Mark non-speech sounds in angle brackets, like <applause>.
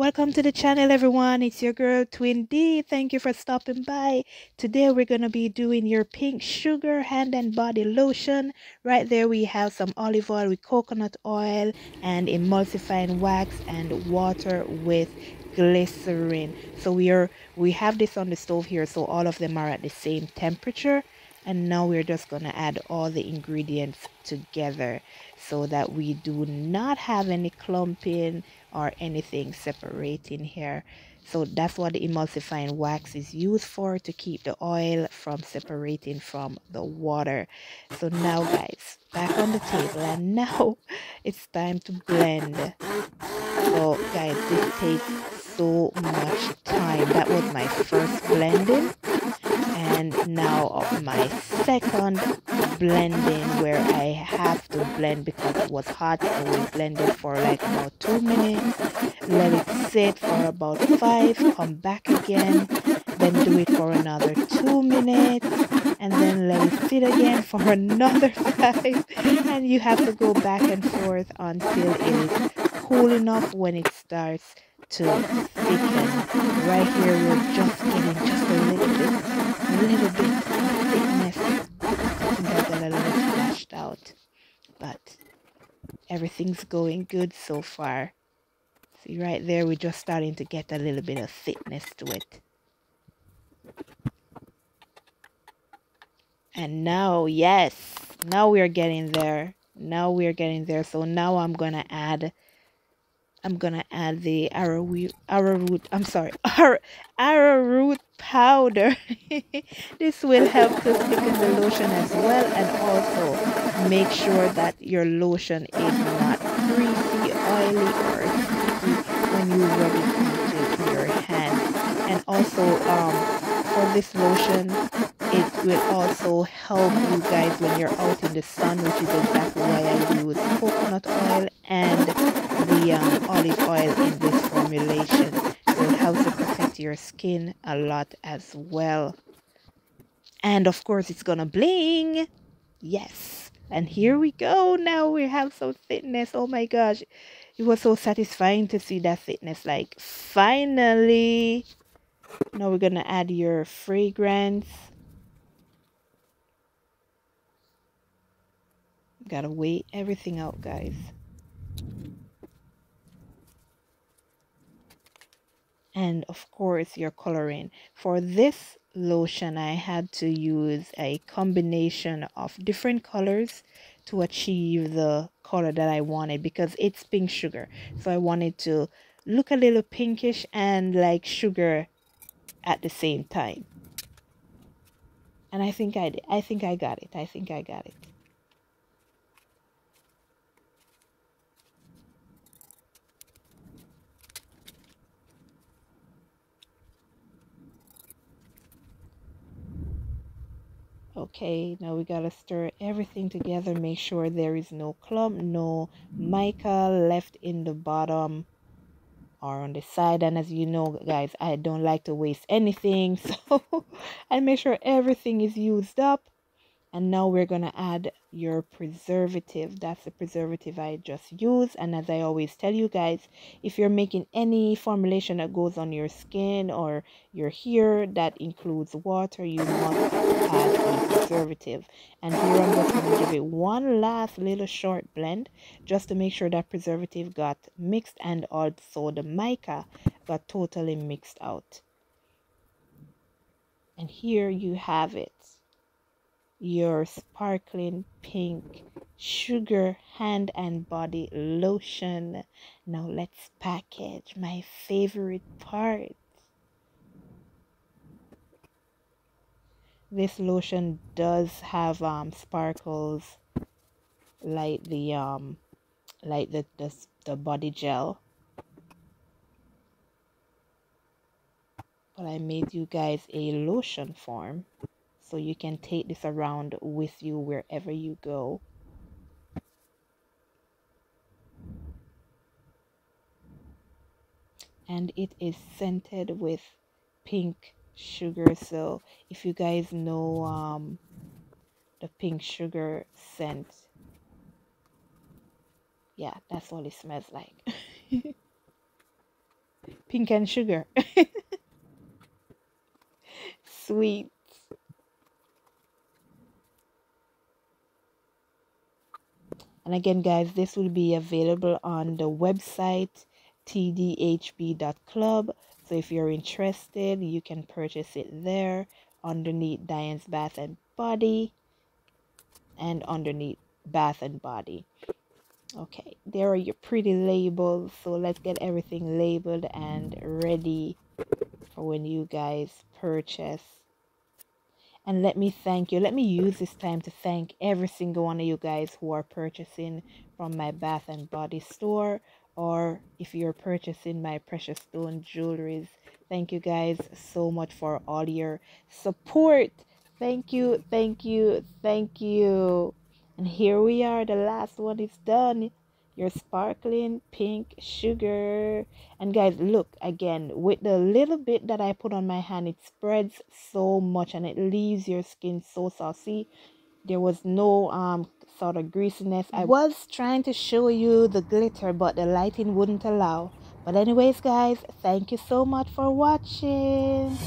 Welcome to the channel, everyone. It's your girl, Twin D. Thank you for stopping by. Today, we're going to be doing your pink sugar hand and body lotion. Right there, we have some olive oil with coconut oil and emulsifying wax and water with glycerin. So we are we have this on the stove here, so all of them are at the same temperature. And now we're just going to add all the ingredients together so that we do not have any clumping or anything separating here. So that's what the emulsifying wax is used for to keep the oil from separating from the water. So now guys back on the table and <laughs> now it's time to blend. So guys this takes so much time. That was my first blending and now my second blending where I have to blend because it was hot so we blended for like about two minutes. Let it sit for about five come back again then do it for another two minutes and then let it sit again for <laughs> another five. And you have to go back and forth until it is cool enough when it starts to thicken. Right here we're just getting just a little bit a little bit of thickness I think I got a little flashed out but everything's going good so far. See right there we're just starting to get a little bit of thickness to it. And now yes now we're getting there. Now we're getting there. So now I'm gonna add I'm gonna add the arrowroot arrowroot I'm sorry <laughs> arrowroot powder. <laughs> This will help to thicken the lotion as well and also make sure that your lotion is not greasy oily or sticky when you rub it into your hand. And also um, for this lotion it will also help you guys when you're out in the sun which is exactly why I use coconut oil and the um, olive oil in this formulation. It helps to protect your skin a lot as well. And of course it's gonna bling. Yes and here we go now we have some thickness oh my gosh. It was so satisfying to see that thickness like finally. Now we're gonna add your fragrance. Gotta wait everything out guys and of course your coloring. For this lotion I had to use a combination of different colors to achieve the color that I wanted because it's pink sugar. So I wanted to look a little pinkish and like sugar at the same time. And I think I did. I think I got it. I think I got it okay now we gotta stir everything together make sure there is no clump no mica left in the bottom or on the side. And as you know guys I don't like to waste anything <laughs> so I make sure everything is used up and now we're going to add your preservative. That's the preservative i just used and as i always tell you guys if you're making any formulation that goes on your skin or your hair that includes water you must add a preservative. And here i'm just going to give it one last little short blend just to make sure that preservative got mixed and also the mica got totally mixed out. And here you have it your sparkling pink sugar hand and body lotion. Now let's package my favorite part. This lotion does have um, sparkles like the um like the, the the body gel but I made you guys a lotion form so you can take this around with you wherever you go. And it is scented with pink sugar. So if you guys know um, the pink sugar scent yeah that's what it smells like. <laughs> Pink and sugar. <laughs> Sweet and again guys this will be available on the website tdhb.club so if you're interested you can purchase it there underneath Diane's Bath and Body and underneath Bath and Body. Okay there are your pretty labels. So let's get everything labeled and ready for when you guys purchase and let me thank you. Let me use this time to thank every single one of you guys who are purchasing from my bath and body store or if you're purchasing my precious stone jewelries. Thank you guys so much for all your support. Thank you thank you thank you. And here we are, the last one is done. Your sparkling pink sugar. And guys, look again, with the little bit that I put on my hand, it spreads so much and it leaves your skin so saucy. There was no um sort of greasiness. I was trying to show you the glitter, but the lighting wouldn't allow. But anyways, guys, thank you so much for watching.